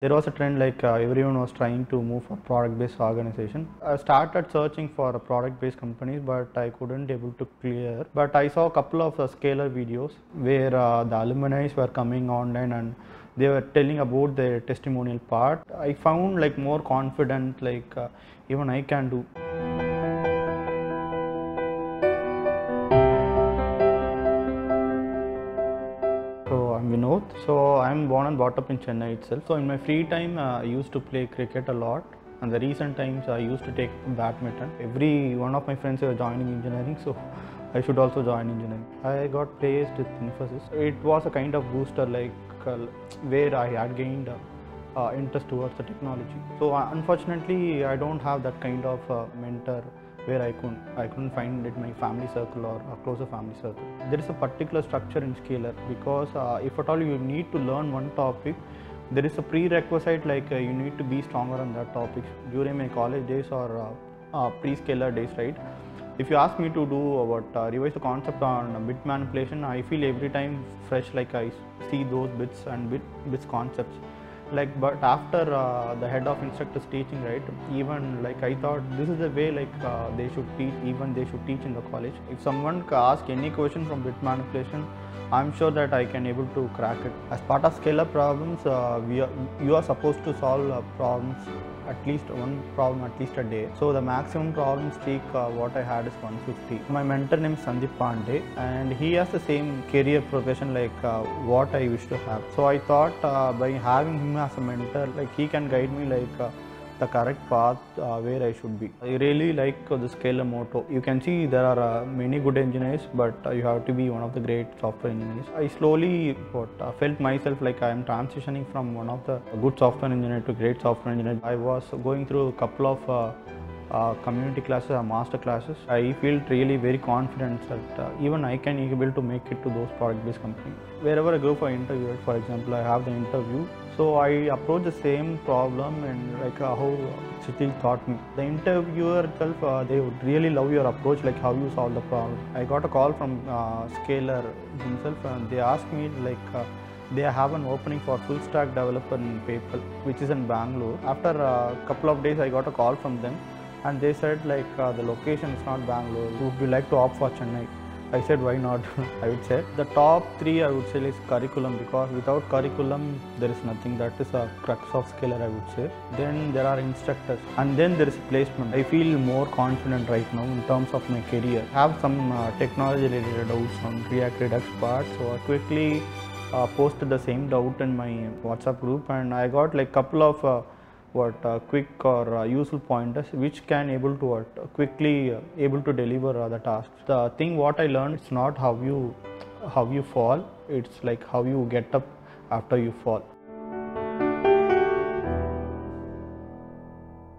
There was a trend like uh, everyone was trying to move for product-based organization. I started searching for a product-based companies, but I couldn't able to clear. But I saw a couple of uh, Scaler videos where uh, the alumni were coming online and they were telling about their testimonial part. I found like more confident, like uh, even I can do. Venoth. So I'm born and brought up in Chennai itself. So in my free time, uh, I used to play cricket a lot. And the recent times, I used to take badminton. Every one of my friends were joining engineering, so I should also join engineering. I got placed with Infosys. It was a kind of booster, like uh, where I had gained. Uh, interest towards the technology. So uh, unfortunately, I don't have that kind of uh, mentor where I couldn't I couldn't find it in my family circle or a closer family circle. There is a particular structure in Scaler because uh, if at all you need to learn one topic, there is a prerequisite like uh, you need to be stronger on that topic during my college days or uh, uh, pre-Scaler days, right? If you ask me to do about uh, revise the concept on bit manipulation, I feel every time fresh like I see those bits and bit bits concepts like but after uh, the head of instructors teaching right even like i thought this is the way like uh, they should teach even they should teach in the college. If someone ask any question from bit manipulation i'm sure that i can able to crack it. As part of Scaler problems uh, we are, you are supposed to solve uh, problems at least one problem at least a day. So the maximum problem streak uh, what I had is 150. My mentor name is Sandeep Pandey and he has the same career progression like uh, what I used to have. So I thought uh, by having him as a mentor like he can guide me like uh, the correct path uh, where I should be. I really like uh, the Scaler motto. You can see there are uh, many good engineers, but uh, you have to be one of the great software engineers. I slowly what, uh, felt myself like I am transitioning from one of the good software engineer to great software engineer. I was going through a couple of uh, uh, community classes or master classes. I feel really very confident that uh, even I can be able to make it to those product-based companies. Wherever I go for interview, for example, I have the interview. So I approach the same problem and like uh, how Chitil taught me. The interviewer itself, uh, they would really love your approach, like how you solve the problem. I got a call from uh, Scaler himself and they asked me like uh, they have an opening for full stack developer in PayPal, which is in Bangalore. After a couple of days, I got a call from them and they said like uh, the location is not Bangalore. Would you like to opt for Chennai? I said why not? I would say the top three I would say is curriculum because without curriculum there is nothing. That is a crux of Scaler I would say. Then there are instructors and then there is placement. I feel more confident right now in terms of my career. I have some uh, technology related doubts on React Redux part, so I quickly uh, posted the same doubt in my WhatsApp group and I got like couple of uh, what uh, quick or uh, useful pointers which can able to what quickly uh, able to deliver the tasks. The thing what I learned it's not how you how you fall it's like how you get up after you fall.